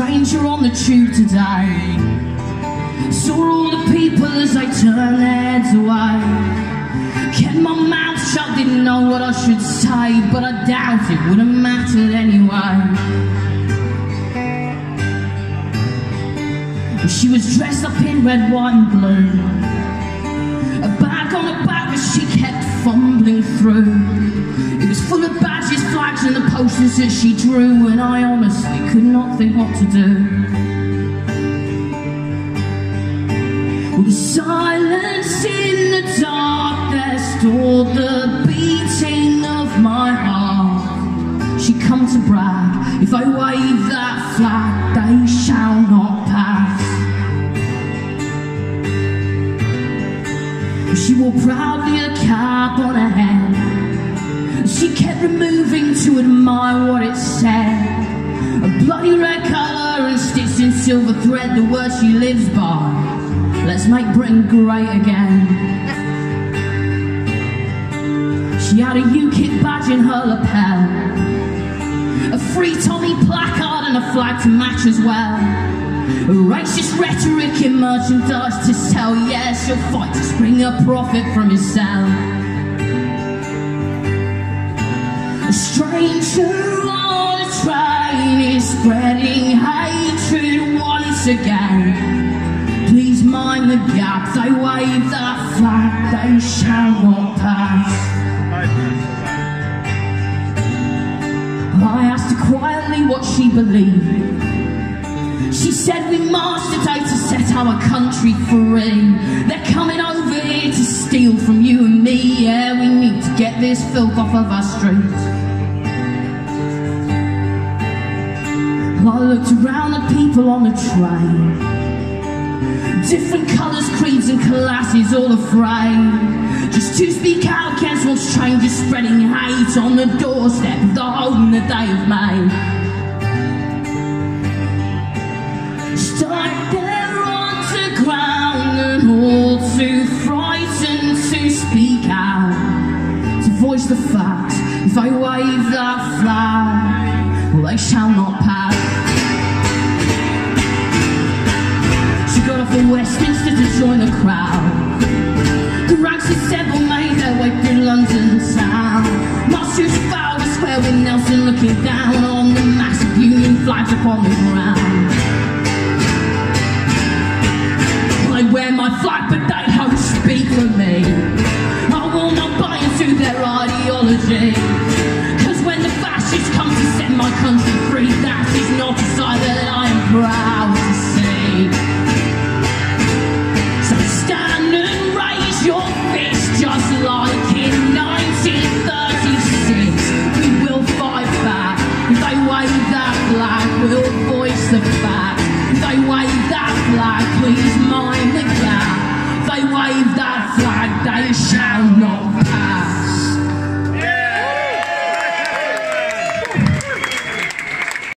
stranger on the tube today. Saw all the people as they turned their heads away. Kept my mouth shut, didn't know what I should say, but I doubt it would have mattered anyway. She was dressed up in red, white, and blue. A bag on her back as she kept fumbling through. Posters that she drew, and I honestly could not think what to do. With the silence in the dark, there stood the beating of my heart. She come to brag, if I wave that flag, they shall not pass. She wore proudly a cap on her head. She kept removing to admire what it said. A bloody red colour and stitched in silver thread, the word she lives by. Let's make Britain great again. She had a UKIP badge in her lapel, a free Tommy placard and a flag to match as well. A racist rhetoric in merchandise to sell, yes, she'll fight to spring a profit from cell. A stranger on a train is spreading hatred once again. Please mind the gap, they wave that flag, they shall not pass. I asked her quietly what she believed. She said we marched today to set our country free. They're coming over here to steal from you and me. Yeah, we need to get this filth off of our streets. Looked around the people on the train. Different colours, creeds and classes, all afraid. Just to speak out against one stranger spreading hate on the doorstep of the home that they have made. Start there on the ground and all too frightened to speak out, to voice the fact. If I wave that flag, well, they shall not pass. Off at Westminster to join the crowd. The ranks of several made their way through London town. Marched Trafalgar Square with Nelson looking down on the massive Union flags upon the ground. Shall not